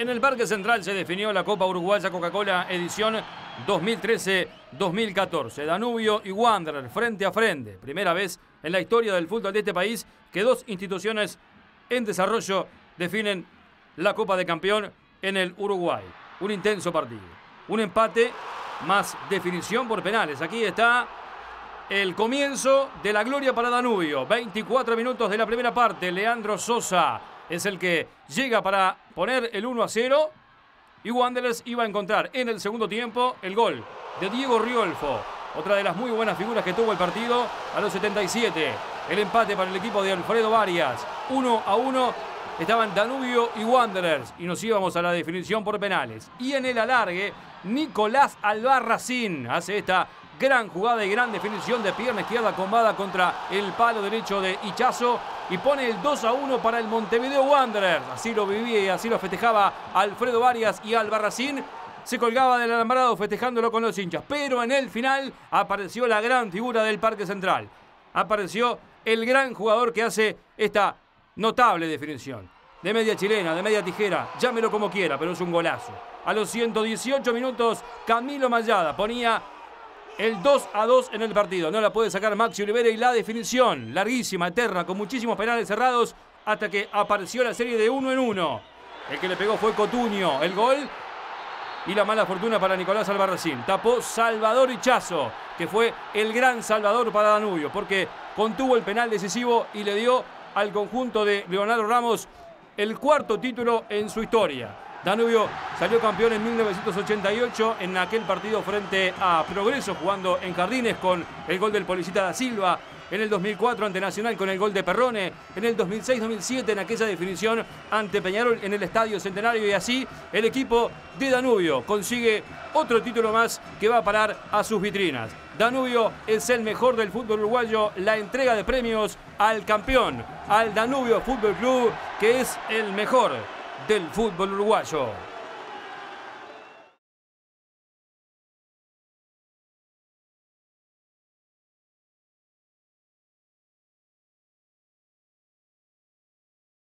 En el Parque Central se definió la Copa Uruguaya Coca-Cola edición 2013-2014. Danubio y Wanderer frente a frente. Primera vez en la historia del fútbol de este país que dos instituciones en desarrollo definen la Copa de Campeón en el Uruguay. Un intenso partido. Un empate más definición por penales. Aquí está el comienzo de la gloria para Danubio. 24 minutos de la primera parte. Leandro Sosa es el que llega para poner el 1 a 0. Y Wanderers iba a encontrar en el segundo tiempo el gol de Diego Riolfo. Otra de las muy buenas figuras que tuvo el partido a los 77. El empate para el equipo de Alfredo Varias. 1 a 1 estaban Danubio y Wanderers y nos íbamos a la definición por penales. Y en el alargue, Nicolás Albarracín hace esta gran jugada y gran definición de pierna izquierda combada contra el palo derecho de Ichazo y pone el 2 a 1 para el Montevideo Wanderers. Así lo vivía y así lo festejaba Alfredo Varias y Albarracín. Se colgaba del alambrado festejándolo con los hinchas. Pero en el final apareció la gran figura del Parque Central. Apareció el gran jugador que hace esta notable definición. De media chilena, de media tijera, llámelo como quiera, pero es un golazo. A los 118 minutos, Camilo Mayada ponía el 2 a 2 en el partido. No la puede sacar Maxi Olivera y la definición, larguísima, eterna, con muchísimos penales cerrados, hasta que apareció la serie de uno en uno. El que le pegó fue Cotuño. El gol y la mala fortuna para Nicolás Albarracín. Tapó Salvador Hichazo, que fue el gran salvador para Danubio, porque contuvo el penal decisivo y le dio al conjunto de Leonardo Ramos el cuarto título en su historia. Danubio salió campeón en 1988 en aquel partido frente a Progreso, jugando en Jardines con el gol del Policita da Silva. En el 2004 ante Nacional con el gol de Perrone. En el 2006-2007 en aquella definición ante Peñarol en el Estadio Centenario. Y así el equipo de Danubio consigue otro título más que va a parar a sus vitrinas. Danubio es el mejor del fútbol uruguayo. La entrega de premios al campeón, al Danubio Fútbol Club, que es el mejor del fútbol uruguayo.